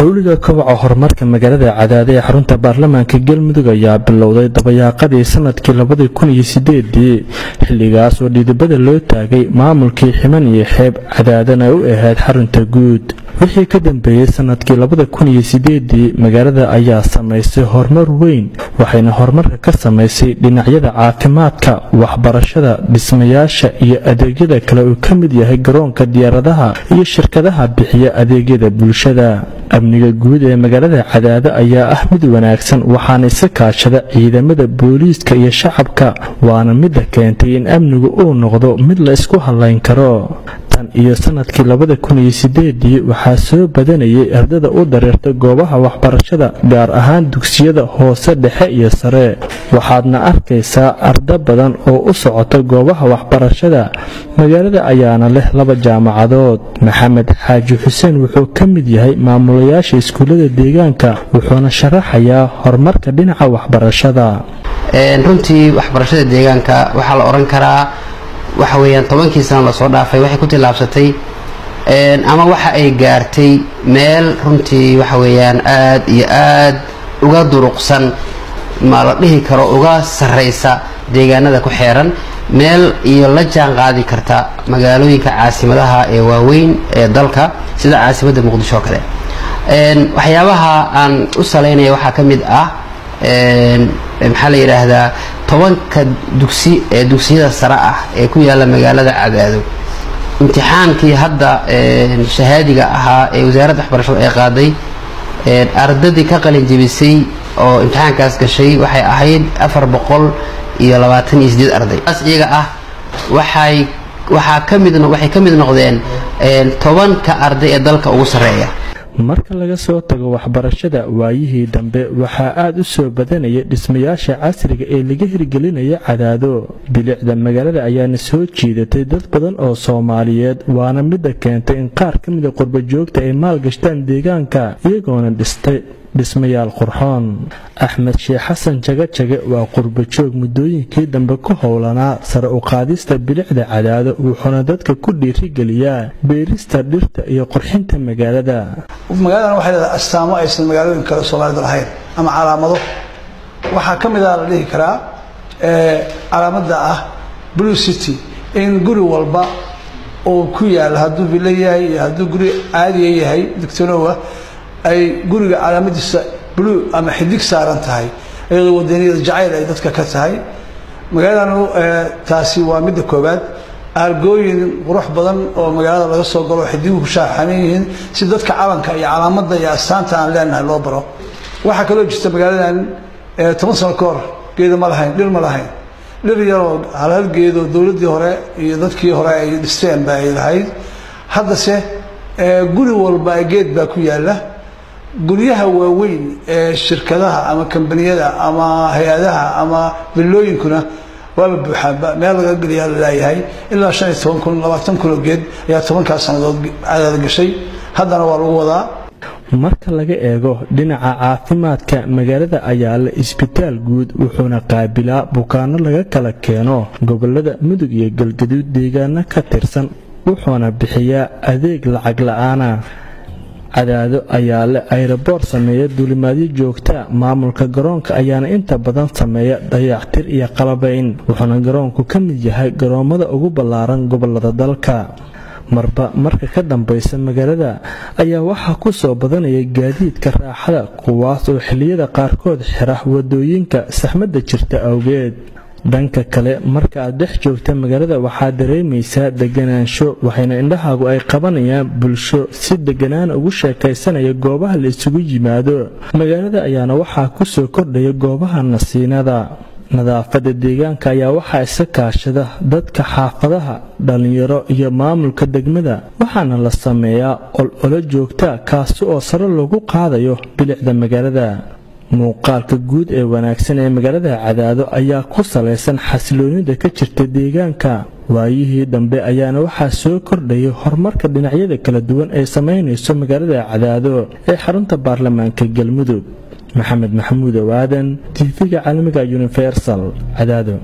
xowliga kobaca horumarka magaalada cadaade ee xarunta baarlamaanka galmudug ayaa bilowday dabayaaqadii sannadkii labadii kun iyo sideedii. Xilligaas oo dhidibada loo taagay maamulkii ximan iyo xeeb cadaadana u ahayd xarunta guud wixii ka dambeeyey sannadkii labada kun iyo sideedii magaalada ayaa samaysay horumar weyn waxayna horumarka ka samaysay dhinacyada caafimaadka waxbarashada dhismayaasha iyo adeegyada kale uu ka mid yahay garoonka diyaaradaha iyo shirkadaha bixiya adeegyada bulshada. Amniga guud ee magaalada cadaado ayaa ah mid wanaagsan waxaana isa kaashada ciidamada booliiska iyo shacabka waana midda keentay in amnigu uu noqdo mid la isku hallayn karo tan iyo sannadkii labada kun iyo sideedii waxaa soo badanayay ardada u dareerta goobaha waxbarashada gaar ahaan dugsiyada hoose dhexe iyo sare. Waxaadna arkaysaa arda badan oo u socota goobaha waxbarashada. Magaalada ayaana leh laba jaamacadood. Maxamed xaaji xuseen wuxuu ka mid yahay maamulayaasha iskuullada deegaanka wuxuuna sharaxayaa horumarka dhinaca waxbarashada. Runtii waxbarashada deegaanka waxaa la odhan karaa waxa weeyaan tobankii sano la soo dhaafay waxay ku tillaabsatay ama waxa ay gaartay meel runtii waxa weeyaan aad iyo aad uga duruqsan ma la dhihi karo uga sarraysa deegaanada ku xeeran meel iyo la jaan qaadi karta magaalooyinka caasimadaha ee waaweyn ee dalka sida caasimadda muqdisho oo kale waxyaabaha aan u salaynaya waxaa ka mid ah maxaa la yidhaahdaa tobanka dugsi ee dugsiyada sare ah ee ku yaalla magaalada cadaado imtixaankii hadda shahaadiga ahaa ee wasaaradda waxbarashada ay qaaday ardadii ka qalin jebisay oo imtixaankaas gashay waxay ahayd afar boqol iyo labaatan iyo sideed arday. Taas iyaga ah waxay waxaa ka mid waxay ka mid noqdeen tobanka arday ee dalka ugu sarreeya marka laga soo tago waxbarashada waayihii dambe waxaa aada u soo badanaya dhismayaasha casriga ee laga hirgelinaya cadaado. Bilicda magaalada ayaana soo jiidatay dad badan oo soomaaliyeed waana midda keentay in qaar ka mida qurbajoogta ay maalgashtaan deegaanka iyagoona dhistay dhismayaal qurxoon axmed sheekh xasan jagajage waa qurbajoog muddooyinkii dambe ku howlanaa sare u qaadista bilicda cadaado wuxuuna dadka ku dhiirigeliyaa beerista dhirta iyo qurxinta magaalada. Magaaladan waxay leedahay astaamo aysan magaalooyin kale soomaalida lahayn ama calaamado. Waxaa ka mid ah la dhihi karaa calaamadda ah blue city. In guri walba uu ku yaalo hadduu villo yahay iyo hadduu guri caadiya yahay digtanowa ay guriga calaamadiisa blue ama xidig saaran tahay iyadoo wadaniyada jacayl ay dadka ka tahay. Magaaladan taasi waa midda koowaad. Aargooyin qurux badan oo magaalada laga soo galo xidiguhu shaaxanan yihiin si dadka calanka iyo calaamadda iyo astaanta aan leenahay loo baro. Waxaa kaloo jirta magaaladan toban sano ka hor geeda ma lahayn dhir ma lahayn. Dhir yaroo halhal geedoo dowladdii hore iyo dadkii hore ay dhisteen ba ay lahayd. Haddase guri walba geed baa ku yaalla guryaha waaweyn ee shirkadaha ama kambaniyada ama hay'adaha ama villooyinkuna waaba buuxaanba. Meel laga geliyaa la laayahay ilaa shan iyo toban kun labaatan kun oo geed ayaa tobankaas sannadood cadaada gashay. Haddana waa lagu wadaa. Marka laga eego dhinaca caafimaadka magaalada ayaa la isbitaal guud wuxuuna qaabilaa bukaano laga kala keeno gobollada mudug iyo galgaduud deegaano ka tirsan wuxuuna bixiyaa adeeg lacag la'aana cadaado ayaa leh ayroboor sameeya duulimaadyo joogta maamulka garoonka ayaana inta badan sameeya dayactir iyo qalabayn wuxuuna garoonku ka mid yahay garoommada ugu ballaaran gobollada dalka. Marba marka ka dambaysa magaalada ayaa waxaa ku soo badanaya gaadiidka raaxada kuwaas oo xilliyada qaarkood xira waddooyinka saxmadda jirta awgeed dhanka kale marka aad dhex joogta magaalada waxaad dareemaysaa deganaansho waxayna indhahaagu ay qabanayaan bulsho. Si deganaan ugu sheekaysanaya goobaha la isugu yimaado. Magaalada ayaana waxaa ku soo kordhaya goobaha nasiinada. Nadaafadda deegaanka ayaa waxaa isa kaashada dadka xaafadaha dhallinyaro iyo maamulka degmada. Waxaana la sameeyaa ol-olo joogta kaasi oo sare loogu qaadayo bilicda magaalada muuqaalka guud ee wanaagsan ee magaalada cadaado ayaa ku salaysan xasiloonida ka jirta deegaanka. Waayihii dambe ayaana waxaa soo kordhayay horumarka dhinacyada kala duwan ee samaynayso magaalada cadaado ee xarunta baarlamaanka galmudug. Maxamed maxamuud owaadan tv-ga caalamiga universal cadaado